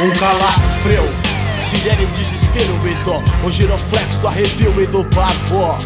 Um calafrio, sirene desespero e dó. O giroflex do arrepio e do pavor.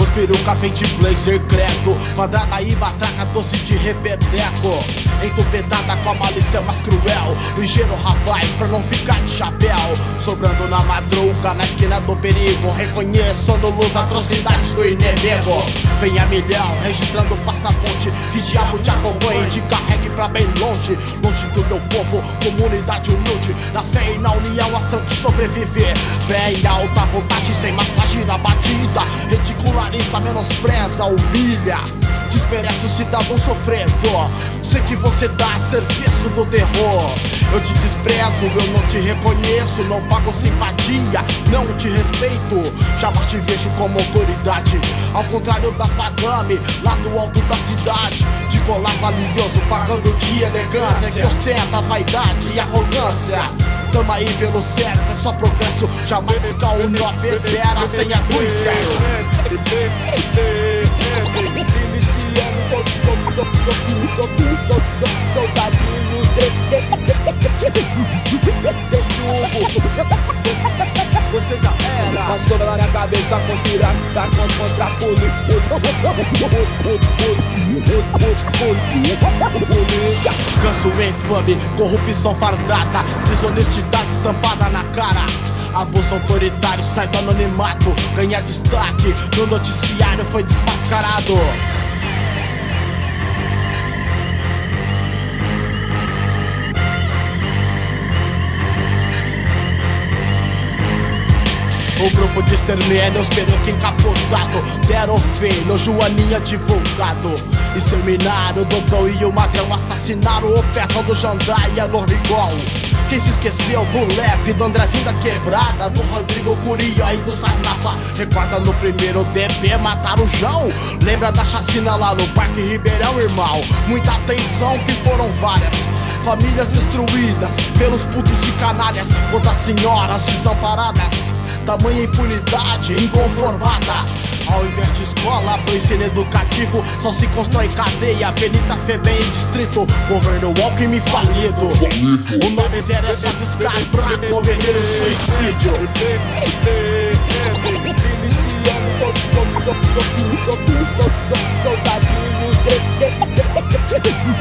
Os peruca vem de blazer credo. Quadrada e batraca doce de repeteco. Entupetada com a malícia mais cruel. Ligeiro rapaz pra não ficar de chapéu. Sobrando na madruga, na esquina do perigo. Reconheço no luz atrocidades do inimigo. Vem a milhão, registrando passaporte. Que diabo te acompanhe, te carregue pra bem longe Longe do meu povo, comunidade humilde. Na fé e na união, as que sobreviver. Vem alta vontade, sem massagem na batida. Reticular Larissa menospreza, humilha. Desmerece o cidadão sofrendo Sei que você dá serviço do terror Eu te desprezo, eu não te reconheço Não pago simpatia, não te respeito Jamais te vejo como autoridade Ao contrário das madame, lá do alto da cidade De colar valioso, pagando de elegância Que ostenta vaidade e arrogância Tamo aí pelo certo, é só progresso Jamais buscar o 9 zero, a senha do inferno Soldadinhos Você já era. Passou na minha cabeça conspirar Tá contra a polícia. Canso infame, corrupção fardada Desonestidade estampada na cara. Abuso autoritário sai do anonimato Ganha destaque. No noticiário foi desmascarado O grupo de extermínio, os peruca encapuzado. Deram filho, Joaninha divulgado Exterminaram o Dodô e o Magrão Assassinaram o Pezão do Jandaia no Rigol. Quem se esqueceu do Lepe, do Andrezinho da Quebrada Do Rodrigo Curia e do Sarnapa. Recorda no primeiro DP, mataram o João. Lembra da chacina lá no Parque Ribeirão, irmão? Muita atenção que foram várias. Famílias destruídas pelos putos e canalhas. Quantas senhoras desamparadas Tamanha impunidade inconformada. Ao invés de escola pro ensino educativo Só se constrói cadeia, Benita Febem distrito. Governo Alckmin falido. O 90 é só descarga pra cometer o suicídio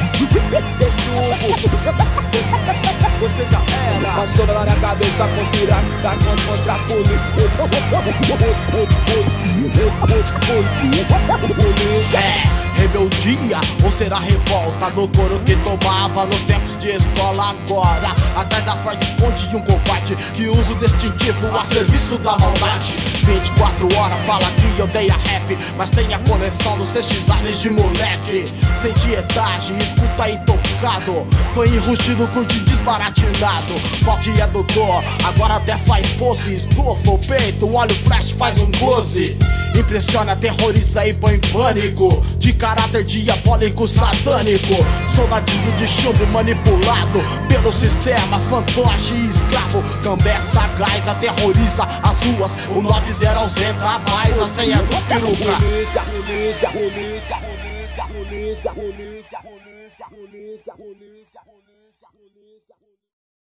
Passou na minha cabeça conspirar Tá contra a polícia Rebeldia ou será revolta do couro que tomava nos tempos de escola agora? Atrás da farda esconde um combate que usa o distintivo a serviço da maldade. 24 horas fala que odeia rap Mas tem a coleção dos sextizanes de moleque. Sem dietagem, escuta intocado Foi enrustido, curte desbaratinado. Qual que é doutor? Agora até faz pose Estufa o peito, olha o flash, faz um close Impressiona, terroriza e põe pânico De caráter diabólico, satânico Soldadinho de chumbo manipulado Pelo sistema, fantoche e escravo Cambé sagaz, aterroriza as ruas O 90 ausenta a paz, a senha dos peruca polícia, polícia, polícia, polícia, polícia, polícia, polícia, polícia, polícia